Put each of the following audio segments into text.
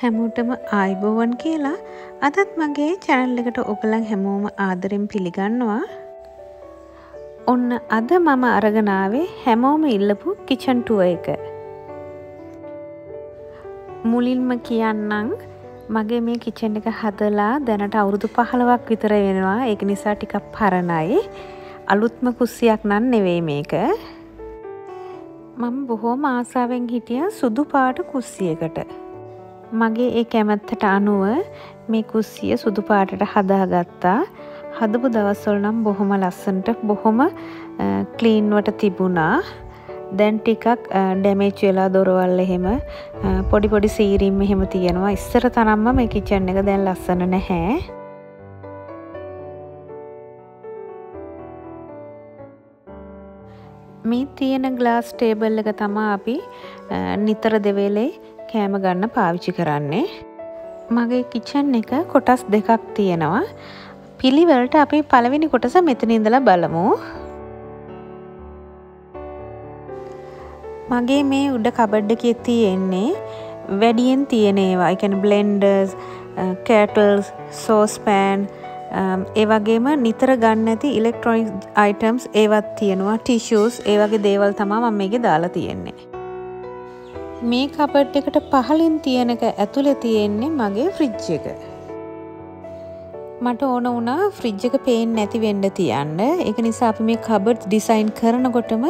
හැමෝටම ආයිබෝවන් කියලා. අදත් මගේ චැනල් එකට ඔගලන් හැමෝම ආදරෙන් පිළිගන්නවා. ඔන්න අද මම අරගනාවේ හැමෝම ඉල්ලපු කිචන්ටුව එක. මුලින්ම කියන්නම් මගේ මේ කිචන් එක හදලා දැනට අවුරුදු පහළවක් විතර වෙනවා. ඒක නිසා ටිකක් පරණයි. අලුත්ම කුස්සියක් නන් නෙවෙයි මේක. මම බොහෝම ආසාාවෙන් හිටිය සුදු පාට කුස්සියකට. මගේ ඒ කැමැත්තට අනුව මේ කුස්සිය සුදු පාටට හදාගත්තා. හදපු දවස්වල නම් බොහොම ලස්සන්ට බොහොම කලීන්වට තිබුණා. දැන් ටිකක් ඩැමේච් වෙලා දොරවල් එහෙම පොඩි පොඩි සීරීම් එහෙම තියෙනවා. ඉස්සර තරම්ම මේ කිචන් එක දැන් ලස්සන නැහැ. මේ තියෙන ග්ලාස් ටේබල් එක තමා අපි නිතර දෙවේලේ කෑම ගන්න පාවිච්චි කරන්නේ. මගේ කිචන් එක කොටස් දෙකක් තියෙනවා. පිළිවෙලට අපි පළවෙනි කොටස මෙතන ඉඳලා බලමු. මගේ මේ උඩ කබඩ් එකේ තියෙන්නේ වැඩියෙන් තියෙන ඒවා. ඒ කියන්නේ බ්ලෙන්ඩර්ස්, කැටල්ස්, සෝස්පෑන් ඒ වගේම නිතර ගන්න ඇති ඉලෙක්ට්‍රොනික් අයිටම්ස් ඒවත් තියෙනවා ටිෂස් ඒ වගේ දේවල් තමා මම මේකේ දාලා තියෙන්නේ. මේ කබඩ් එකට පහලින් තියෙනක ඇතුළෙ තියෙන්නේ මගේ ෆ්‍රිජ් එක. මට ඕන වුණා ෆ්‍රිජ් එක පේෙන් නැති වෙන්ඩ තියන්න එක නිසා අපි මේ කබඩ් ඩිසයින් කරනකොටම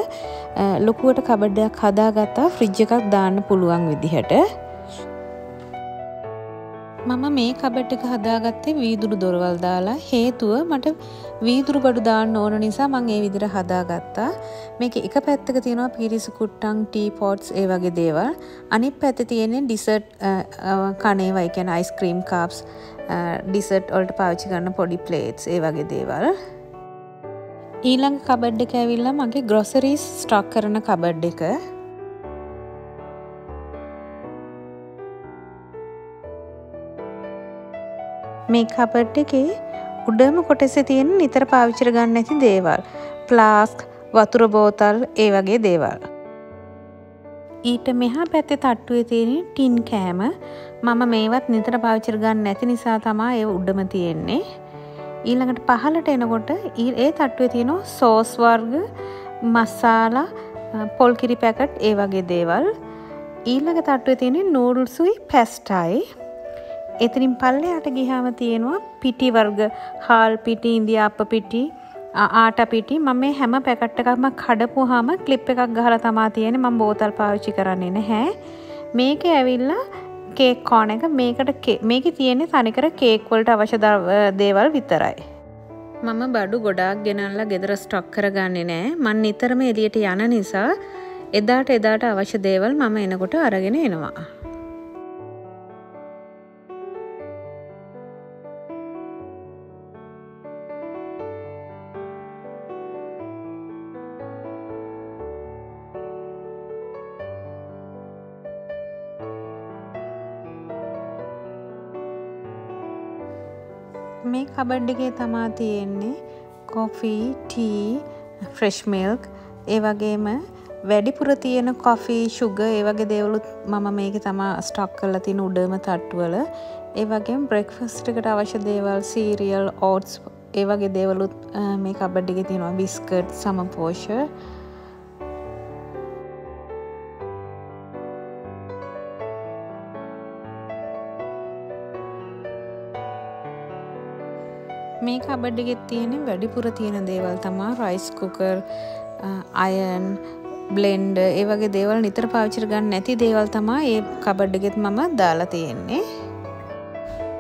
ලොකුවට කබඩ්ඩයක් හදාගත්තා ෆ්‍රිජ් එකක් දාන්න පුළුවන් විදිහට මම මේ කබට් එක හදාගත්තේ වීදුරු දොරවල් දාලා හේතුව මට වීදුරු බඩු දාන්න ඕන නිසා මං ඒ විදිර හදාගත්තා. මේක එක පැත්තක තියෙනවා පිරිසු කුට්ටං ටී පෝට්ස් ඒ වගේ දේවල්. අනිත් පැත්ත තියෙන්නේ ඩිසට් කනේවා එකැන අයිස්ක්‍රීම් කාප්ස් ඩිසට් ඔල්ට පාවිච්චි ගන්න පොඩි ප්ලේට්ස් ඒ වගේ දේවල්. ඊළඟ කබඩ් එක ඇවිල්ලා මගේ ග්‍රොසරීස් ස්ටොක් කරන කබඩ් එක. මේ කබඩ් එකේ උඩම කොටෙසේ තියෙන නිතර පාවිච්චර ගන්න ඇති දේවල් ප්ලාස්ක් වතුර බෝතල් ඒ වගේ දේවල්. ඊට මෙහා පැත්තේ තට්ටුවේ තියෙන ටින් කෑම මම මේවත් නිතර පාවිච්චර ගන්න නැති නිසා තමා ඒ උඩම තියෙන්නේ. ඊළඟට පහලට එනකොට ඒ තට්ටුවේ තියෙනවා සෝස් වර්ග මස්සාලා පොල්කිරි පැකට් ඒ වගේ දේවල් ඊළඟ තට්ටුවේ තියෙන නූඩල්සුයි පැස්ටයි එතනින් පල්ලෙහාට ගිහාම තියෙනවා පිටි වර්ග හාල් පිටි ඉන්දියාප්ප පිටි ආට පිටි. මම මේ හැම පැකට් එකක්ම කඩපුවාම ක්ලිප් එකක් ගහලා තමා තියෙන්නේ. මම බෝතල් පාවිච්චි කරන්නේ නැහැ. මේක ඇවිල්ලා කේක් කෝන එක මේකට මේක තියෙන්නේ තනිකර කේක් වලට අවශ්‍ය දේවල් විතරයි. මම බඩු ගොඩාක් ගෙනල්ලා ගෙදර ස්ටොක් කරගන්නේ නෑ මන් නිතරම එලියට යන නිසා එදාට එදාට අවශ්‍ය දේවල් මම එනකොට අරගෙන එනවා. මේ කබඩ් එකේ තමා තියෙන්නේ කොෆී ටී ෆ්‍රෙෂ් මිල්ක් ඒ වගේම වැඩිපුර තියෙන කොෆී ශුග ඒ වගේ දේවලුත් මම මේක තමා ස්ටොක් කරලා තියෙන උඩම තට්ටුවල. ඒ වගේම බ්‍රෙක්ෆාස්ට් එකට අවශ්‍ය දේවල් සීරියල් ඕට්ස් ඒ වගේ දේවලුත් මේ කබඩ් එකේ තියෙනවා. බිස්කට් සමපෝෂ මේ කබඩ් එකෙත් තියෙන වැඩිපුර තියෙන දේවල් තමා රයිස් කුකර් අයන් බ්ලෙන්ඩ ඒ වගේ දේවල් නිතර පාවිච්චර ගන්න නැති දේවල් තමා ඒ කබඩ් එකෙත් මම දාලා තියෙන්නේ.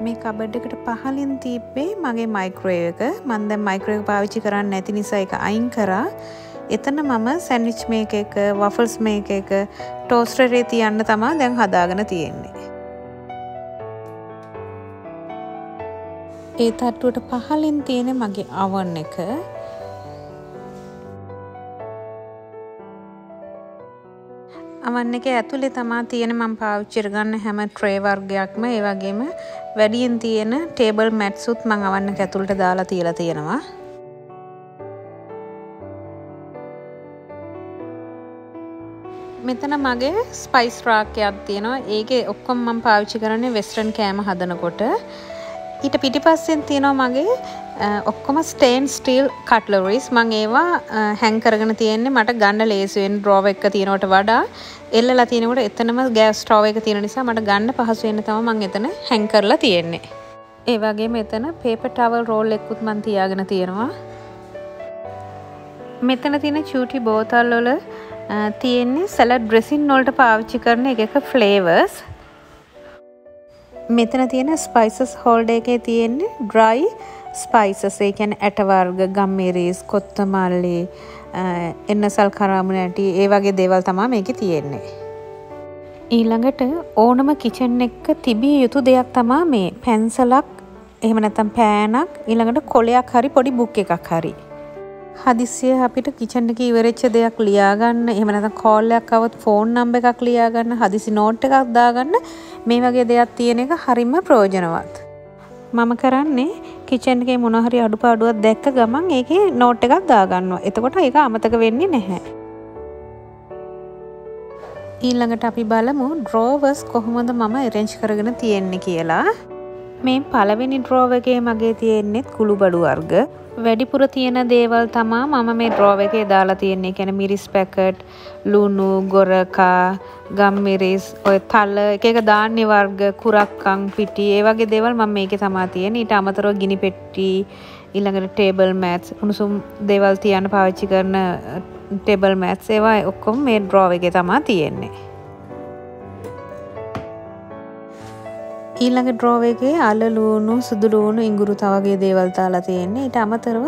මේ කබඩ් එකට පහලින් තිබ්බේ මගේ මයික්‍රෝව එක. මන් දැන් මයික්‍රෝව පාවිච්චි කරන්න නැති නිසා එක අයින් කරා. එතන මම සැන්විච් මේක එක වෆල්ස් මේක එක ටෝස්ටරේ තියන්න තමා දැන් හදාගෙන තියෙන්නේ. ඒ තට්ටුවට පහලින් තියෙන මගේ අවන් එක. අවන් එක ඇතුලේ තමා තියෙන මම පාවිච්චි කරගන්න හැම ට්‍රේ වර්ගයක්ම ඒ වගේම වැඩියෙන් තියෙන ටේබල් මැට්සුත් මම අවන් එක ඇතුළට දාලා තියලා තියෙනවා. මෙතන මගේ ස්පයිස් රාක්කයක් තියෙනවා. ඒක ඔක්කොම් මම පාවිච්චි කරන්නේ වෙස්ටර්න් කෑම හදනකොට. ඊට පිටිපස්සෙන් තියෙනවා මගේ ඔක්කොම ස්ටේන් ස්ටීල් කට්ලරීස් මං ඒවා හැංකරගෙන තියෙන්නේ මට ගන්න ලේසුවෙන් ඩ්‍රෝව එක තියෙනවට වඩා එල්ලලා තියෙනකොට එතනම ගෑස් ස්ටෝව එක තියෙන නිසා මට ගන්න පහසු වෙන්න තමයි මං එතන හැං කරලා තියෙන්නේ. ඒ වගේම එතන පේපර් ටවල් රෝල් එකකුත් මං තියාගෙන තියෙනවා. මෙතන තියෙන චූටි බෝතල් වල තියෙන්නේ සැලඩ් ඩ්‍රෙසින් වලට පාවිච්චි කරන එක එක ෆ්ලේවර්ස්. මෙතන තියෙන ස්පයිසස් හෝල්ඩ එකේ තියෙන්නේ ඩ්‍රයි ස්පයිසස් ඒ කියන්නේ ඇටවර්ග ගම්මිරිස් කොත්තමල්ලි එන්නසල් කරාමුණ ඇටි ඒ වගේ දේවල් තමා මේක තියෙන්නේ. ඊළඟට ඕනම කිචන් එක්ක තිබිය යුතු දෙයක් තමා මේ පැන්සලක් එහෙම නැත්තම් පෑනක් ඊළඟට කොලයක් හරි පොඩි බුක් එකක් හරි. හදිස්සිය අපිට කිචන් එක ඉවරෙච්ච දෙයක් ලියාගන්න එහෙම නැත්නම් කෝල් එකක් આવත් ෆෝන් නම්බර් එකක් ලියාගන්න හදිසි නෝට් එකක් දාගන්න මේ වගේ දෙයක් තියෙන එක හරිම ප්‍රයෝජනවත්. මම කරන්නේ කිචන් එකේ මොන හරි අඩුපාඩුවක් දැක්ක ගමන් ඒකේ නෝට් එකක් දාගන්නවා. එතකොට ඒක අමතක වෙන්නේ නැහැ. ඊළඟට අපි බලමු ඩ්‍රෝවර්ස් කොහොමද මම එරෙන්ජ් කරගෙන තියෙන්නේ කියලා. මේ පළවෙනි ඩ්‍රෝව එකේ මගේ තියෙන්නේ කුළු බඩු වර්ග. වැඩිපුර තියෙන දේවල් තමා මම මේ ඩ්‍රෝව එකේ දාලා තියෙන්නේ. කියන්නේ මිරිස් පැකට්, ලුණු, ගොරකා, ගම්මිරිස්, ඔය තල එක එක ධාන්‍ය වර්ග, කුරක්කන් පිටි, ඒ වගේ දේවල් මම මේකේ තමා තියෙන්නේ. ඊට අමතරව ගිනි පෙට්ටි, ඊළඟට ටේබල් මෑට්ස්, උණුසුම් දේවල් තියන්න පාවිච්චි කරන ටේබල් මෑට්ස් ඒවා ඔක්කොම මේ ඩ්‍රෝව එකේ තමා තියෙන්නේ. ඊළඟ ඩ්‍රෝව එකේ අලලූුණු සුදුලූුණු ඉංගුරු තවගේ දේවල් තාලා තියෙන්නේ. ඊට අමතරව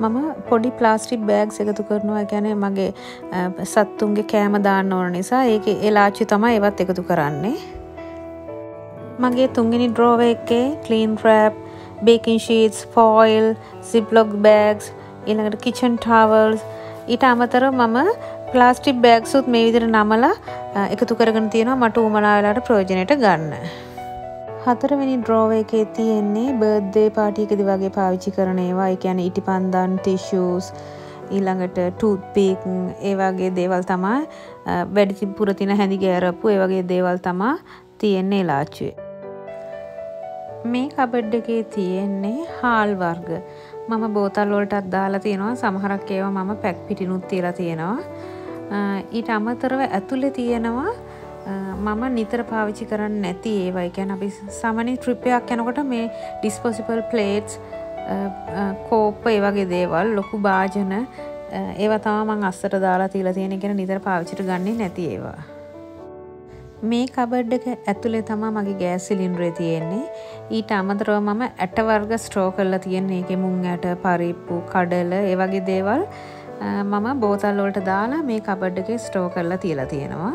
මම පොඩි ප්ලාස්ටික් බෑග්ස් එකතු කරනවා. ගැන මගේ සත්තුන්ගේ කෑම දාන්න ඕන නිසා ඒක එලාච්චි තමයි ඒවත් එකතු කරන්නේ. මගේ තුන්ගනි ඩ්‍රෝව එකේ cling wrap baking sheets foil ziplock bags ඊළඟට කිචන් ටාවල්ස් ඊට අමතර මම ප්ලාස්ටික් බෑග්සුත් මේ විදිර නමලා එකතු කරගෙන තියෙනවා. මට උමනාවෙලාට ප්‍රෝජනයට ගන්න. හතරවෙනි ඩ්‍රෝව එකේ තියෙන්නේ බර්ධ්දේ පාටියකදි වගේ පාවිච්චි කරන ඒවා. එකැන ඉටි පන්දන් ටිෂස් ඊළඟට ටූත්පීක් ඒ වගේ දේවල් තමා වැඩිසි පුරතින හැඳි ගෑරපු ඒ වගේ දේවල් තමා තියෙන්නේ ලාච්චුවේ. මේ කබඩ් එකේ තියෙන්නේ හාල් වර්ග. මම බෝතල් වලටත් දාලා තියෙනවා. සමහරක් ඒවා මම පැක් පිටිනුත් තියලා තියෙනවා. ඊට අමතරව ඇතුළේ තියෙනවා මම නිතර පාවිච්චි කරන්න නැති ඒවයි ගැන අපි සමනි ට්‍රිපයක් යනකොට මේ ඩිස්පොසිපල් ප්ලේට්ස් කෝප්ප ඒ වගේ දේවල් ලොකු භාජන ඒවතම මං අස්සට දාලා තිීලා තියෙන ගෙන නිතර පාවිච්චිට ගන්නේ නැති ඒවා. මේ කබඩ් එක ඇතුළේ තමා මගේ ගෑස් සිලින්ඩ්‍රේ තියෙන්නේ. ඊට අමතරව මම ඇටවර්ග ස්ට්‍රෝ කරලා තියෙන්නේ. එක මුං ඇට පරිප්පු කඩල ඒ වගේ දේවල් මම බෝතල්ලොලට දාලා මේ කබඩ් එක ස්ටෝ කරලා තියලා තියෙනවා.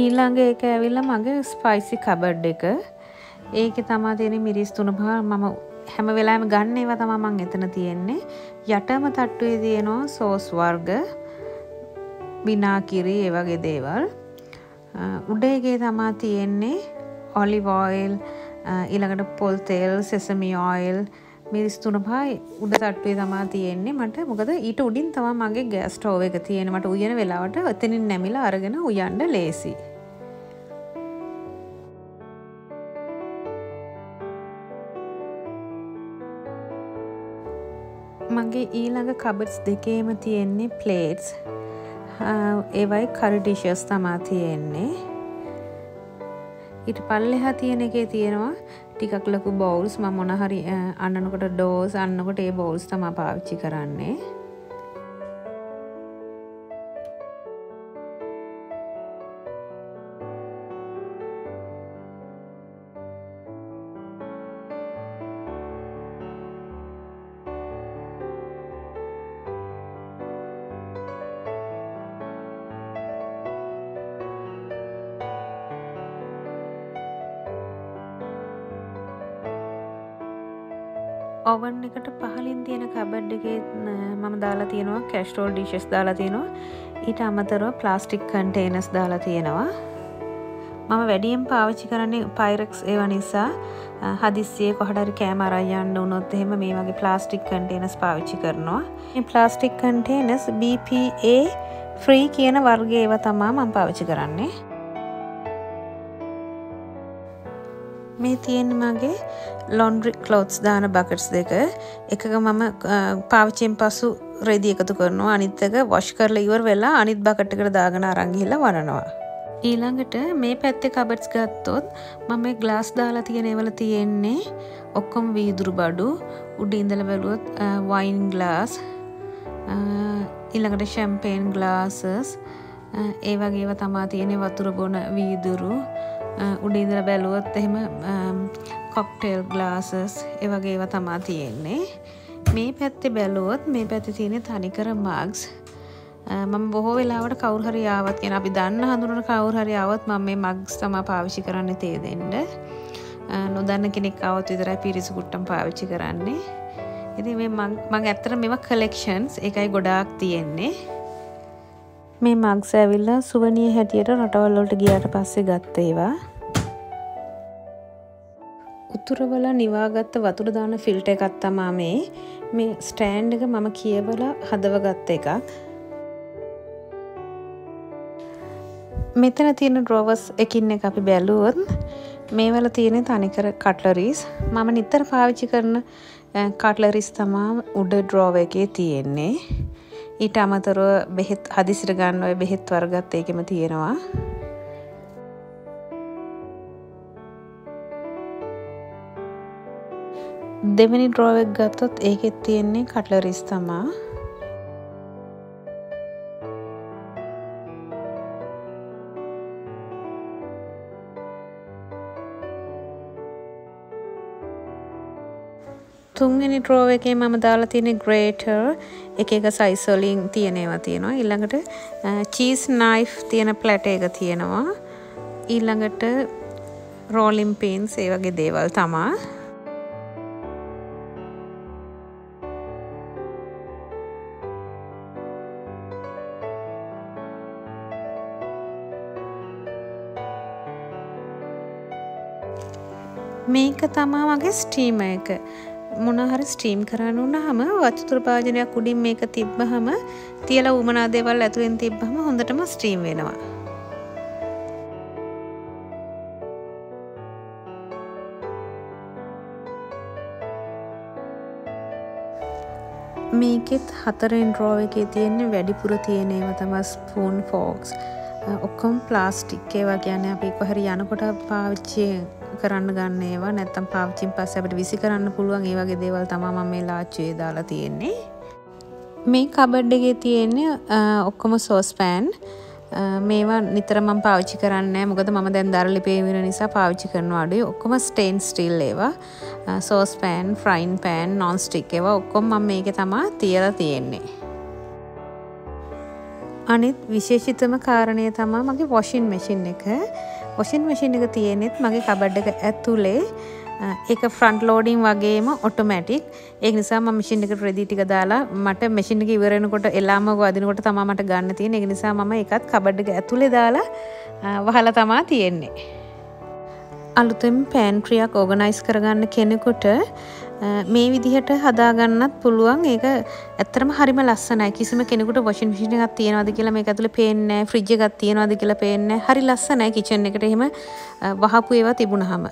ඊළඟ ඒක ඇවිල්ල මගේ ස්පයිසි කබඩ් එක. ඒක තමා තියෙන මිරිස් තුන පහ මම හැම වෙලාම ගන්න ඒවා තමා මං එතන තියෙන්නේ. යටම තට්ටුවේ තියෙනවා සෝස් වර්ග බිනාකිරි ඒ වගේ දේවල්. උඩේගේ තමා තියෙන්නේ ඔලිව් ඔයිල් ඊළඟට පොල් තෙල් සෙසමි ඔයිල් මිරිස් තුන පහයි උඩ තට්ටුවේ තමා තියෙන්නේ. මට මොකද ඊට උඩින් තමා මගේ ගෑස් ස්ටෝව එක තියෙන මට උයන වෙලාවට එතනින් නැමිලා අරගෙන උයන්න ලේසි. මගේ ඊළඟ කබට්ස් දෙකේම තියෙන්නේ ප්ලේට්ස් ඒවයි කරිඩිෂස් තමා තියෙන්නේ. ඉට පල්ලෙහා තියෙන එකේ තියෙනවා ටිකක් ලොකු බෝල්ස් ම මොනහරි අන්නනකොට ඩෝස් අන්නකොට ඒ බෝල්ස් තමා පාවිච්චි කරන්නේ. ඔවන් එකට පහලින් තියෙන කබඩ් එකේ මම දාලා තියෙනවා කැස්ටෝල් ඩිශස් දාලා තියෙනවා. ඊට අමතරව ප්ලාස්ටික් කන්ටේනස් දාලා තියෙනවා. මම වැඩියෙන් පාවිච්චි කරන්නේ පයිරක්ස් ඒව නිසා. හදිස්සිය කොහඩරි කෑම අරයන්න උනොත් එහෙම මේ වගේ ප්ලාස්ටික් කන්ටේනස් පාවිච්චි කරනවා. ප්ලාස්ටික් කන්ටේනස් BPA ෆ්‍රී කියන වර්ග ඒව තමා මං පාවිච්චි කරන්නේ. මේ තියෙන මගේ ලොන්ඩ්‍රි කලෝත්ස් දාන බකට්ස් දෙක. එකක මම පාවිච්චෙන් පසු රෙදි එකතු කරනවා. අනිත්තක වොෂ් කරලා ඉවර වෙලා අනිත් බකට්ටකට දාගෙන අරංගිහිල්ලා වනනවා ඊළඟට මේ පැත්තෙ කබට්ස් ගත්තොත් මම ග්ලාස් දාලා තියෙනවල තියෙන්නේ ඔක්කොම වීදුරු බඩු උඩ ඉඳල බැලුවොත් වයින් ගලාස් ඊළඟට ශැම්පේන් ගලාසස් ඒ වගේව තමා තියෙනෙ වතුර බොන වීදුරු උඩ ඉඳල බැලුවොත් එහෙම කොක්ටේල් ගලාසස් ඒ වගේව තමා තියෙන්නේ. මේ පැත්තෙ බැලුවොත් මේ පැත්ති තියෙන තනිකර මග්ස් මම බොහෝ වෙලාවට කවුරු හරි ආවත් කියන අපි දන්න හඳුනන කවුරු හරි ආවත් මම මේ මග්ස් තමා පාවිච්චි කරන්න තේ දෙන්න. නොදන්න කෙනෙක් આવත් විතරයි පිරිසු කුට්ටම් පාවිච්චි කරන්නේ. ඉතින් මේ මං ඇත්තට මේවා කලෙක්ෂන්ස් එකයි ගොඩාක් තියෙන්නේ. මේ මග්ස් ඇවිල්ලා සුවනිය හැටියට රටවල් වලට ගියාට පස්සේ ගත්ත ඒවා. උතුරවල නිවාගත්ත වතුර දාන ෆිල්ට එකක් තමා මේ. මේ ස්ටෑන්ඩ් එක මම කියවලා හදවගත්ත එකක්. මෙතන තියෙන ඩ්‍රෝවස් එකින් එක අපි බැලුවොත් මේවල තියෙන තනිකර කට්ලරීස් මම නිතර පාවිච්චි කරන කට්ලරිස් තමා උඩ ඩ්‍රෝව එකේ තියෙන්නේ. ඊට අමතරව බෙහෙත් හදිසිර ගන්න ඔය බෙහෙත් වර්ගත් ඒකෙම තියෙනවා. දෙවැනි ඩ්‍රෝවක් ගත්තොත් ඒකෙත් තියෙන්නේ කට්ලරිස් තමා. තුන්වෙනි ඩ්‍රෝව එකේ මම දාලා තියෙන ග්‍රේටර් එක එක සයිස්වලින් තියෙනවා තියෙනවා. ඊළඟට චීස් නයිෆ් තියෙන ප්ලැට එක තියෙනවා. ඊළඟට රෝලිම් පීන්ස් ඒ වගේ දේවල් තමා. මේක තමා මගේ ස්ටීම එක. මොනහරි ස්ටීම් කරන්න වුණාම වචතුර භාජනයක් උඩින් මේක තිබ්බහම තියලා උමනා දේවල් ඇතුලෙන් තිබ්බහම හොඳටම ස්ටීම් වෙනවා. මේකෙත් හතරෙන් රෝ එකේ තියෙන්නේ වැඩිපුර තියෙන ඒවා තමයි ස්පූන් ෆෝක්ස් ඔක්කොම ප්ලාස්ටික් ඒවා කියන්නේ අපි කොහරි යනකොට පාවිච්චි කරන්න ගන්න ඒවා. නැත්තම් පාවිච්චින් පස්සේ අපිට විසි කරන්න පුළුවන් ඒ වගේ දේවල් තමා මම මේ ලාච්චුවේ දාලා තියෙන්නේ. මේ කබඩ් එකේ තියෙන්නේ ඔක්කොම සෝස් පෑන් මේවා නිතර මම පාවිච්චි කරන්නේ මොකද මම දැන් දරලි පේවින නිසා පාවිච්චි කරනවා අඩුයි ඔක්කොම ස්ටේන් ස්ටිල් ඒවා. සෝස් පෑන් ෆ්‍රයින් පෑන් නොන් ස්ටික් ඒවා. ඔක්කොම මම මේකේ තමා තියලා තියෙන්නේ. අනිත් විශේෂිතම කාරණය තමා මගේ වොෂින් මෙෂින් එක. වොෂින් මශින් එක තියෙනෙත් මගේ කබඩ් එක ඇතුලේ. ඒක ෆ්‍රන්ට් ලෝඩින් වගේම ඔටෝමැටික් ඒ නිසා මම මැෂින් එකට රෙදි ටික දාලා මට මැෂින් එක ඉවර වෙනකොට එලාම වදිනකොට තමයි මට ගන්න තියෙන්නේ ඒක නිසා මම ඒකත් කබඩ් එක ඇතුලේ දාලා වහලා තමා තියෙන්නේ. අලුතෙන් පෑන්ට්‍රියක් ඕගනයිස් කරගන්න කෙනෙකුට මේ විදිහට හදාගන්නත් පුළුවන්. ඒක ඇත්තරම හරිම ලස්සනයි. කිසිම කෙනෙකුට වොෂින් මැෂින් එකක් තියනවාද කියලා මේක ඇතුලේ පේන්නේ නැහැ. ෆ්‍රිජ් එකක් තියනවාද කියලා පේන්නේ හරි ලස්සනයි කිචන් එකට එහෙම වහපු ඒවා තිබුණාම.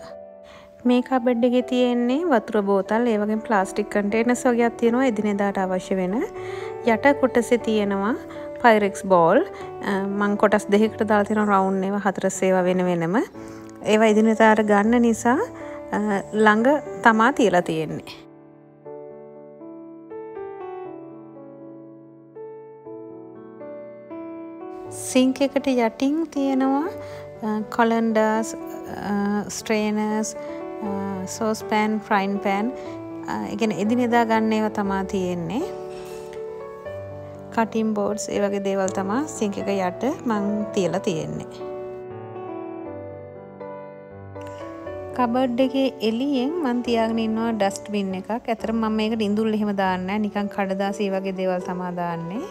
මේ කබඩ් එකේ තියෙන්නේ වතුර බෝතල් ඒ වගේම ප්ලාස්ටික් කන්ටේනර්ස් වගේක් තියෙනවා. එදිනෙදාට අවශ්‍ය වෙන යට කොටසේ තියෙනවා පයිරෙක්ස් බෝල් මං කොටස් දෙකකට දාලා තියෙනවා රවුන්ඩ් ඒවා හතරස් ඒවා වෙන වෙනම. ඒවා එදිනෙදාට ගන්න නිසා ළඟ තමා තියලා තියෙන්නේ. සිංක එකට යටින් තියෙනවා කොලන්ඩර්ස් ස්ට්‍රේනර්ස් සෝස් පෑන් ෆ්‍රයින් පෑන්. එකන එදිනෙදා ගන්න ඒව තමා තියෙන්නේ. කටිම් බෝඩ්ස් ඒ වගේ දේවල් තමා සිංක එක යට මං තියලා තියෙන්නේ. කබඩ් එකේ එලියෙන් මන් තියාගෙන ඉන්නවා ඩස්ට්බින් එකක්. ඇතර මම මේකට ඉඳුල් එහෙම දාන්නේ නැහැ. නිකන් කඩදාසි වගේ දේවල් තමා දාන්නේ.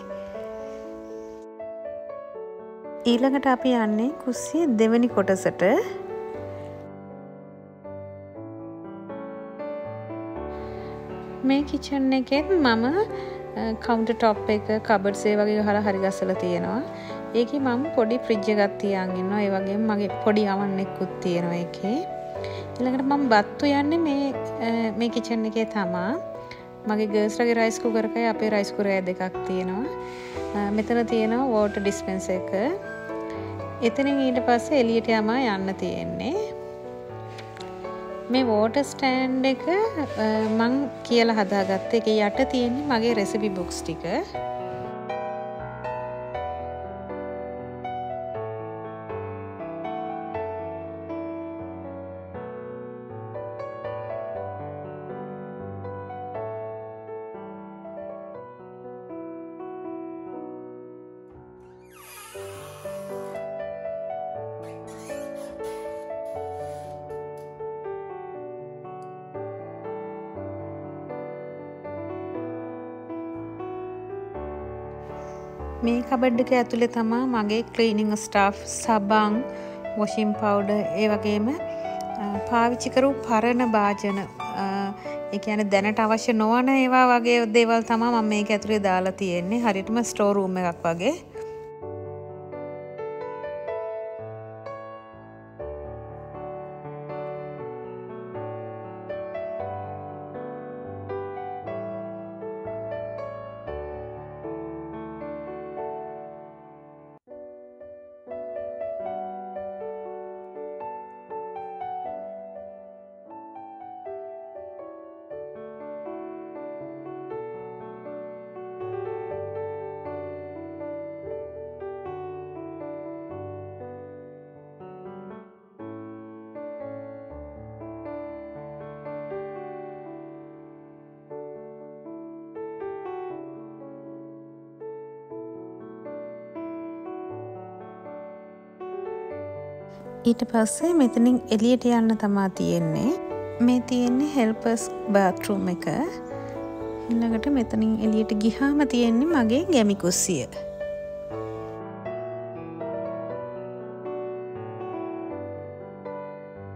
ඊළඟට අපි යන්නේ කුස්සිය දෙවැනි කොටසට මේ කිචන් එකෙත් මම කවුන්ට ටොප් එක කබඩ්සේ වගේ හල හරි ගස්සල තියෙනවා ඒක මම පොඩි ප්‍රිජ්ජ ගත් තියන්ගන්න ඒ වගේ මගේ පොඩි අවන්නෙක්කුත් තියෙනවා එකේ ඉළඟට මම බත්තු යන්න මේ මේ කිචන් එකේ තමා. මගේ ගර්ස්ලගේ රයිස්කු කරකයි අපේ රයිස්කුරෑ දෙකක් තියෙනවා. මෙතන තියෙනවා වෝට ඩිස්පෙන්ස එක. එතනින් ඊට පස්සේ එලියට යමා යන්න තියෙන්නේ. මේ වෝට ස්ටෑන්් එක මං කියලා හදාගත්ත එක යට තියෙන්නේ මගේ රෙසිපි බුක්ස් ටික. මේ කබඩ්ඩක ඇතුළේ තමා මගේ ක්ලීනිං ස්ටාෆ් සබං වොෂිම් පවුඩ ඒ වගේම පාවිච්චිකරු පරණ භාජන. එකන දැනට අවශ්‍ය නොවන ඒවා වගේ දේවල් තමා මම මේ ඇතුළේ දාලා තියෙන්නේ. හරිටම ස්ටෝරූම එකක් වගේ. ඊට පස්සේ මෙතනින් එලියට යන්න තමා තියෙන්නේ. මේ තියෙන්නේ හෙල්පස් බාත්රුම් එක. ඉන්නකට මෙතනින් එලියට ගිහාම තියෙන්නේ මගේ ගැමිකුස්සිය